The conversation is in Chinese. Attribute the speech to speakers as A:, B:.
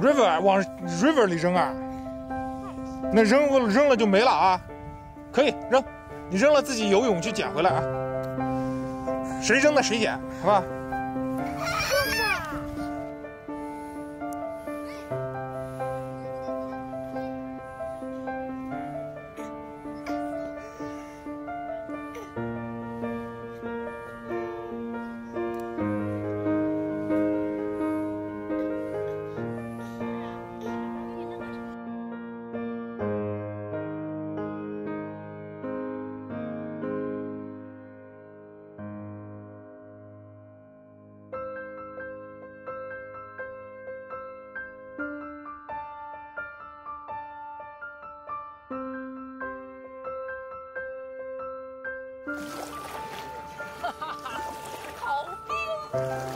A: river 往 river 里扔啊？那扔扔了就没了啊？可以扔，你扔了自己游泳去捡回来啊。谁扔的谁捡，好吧？
B: 哈哈哈，好冰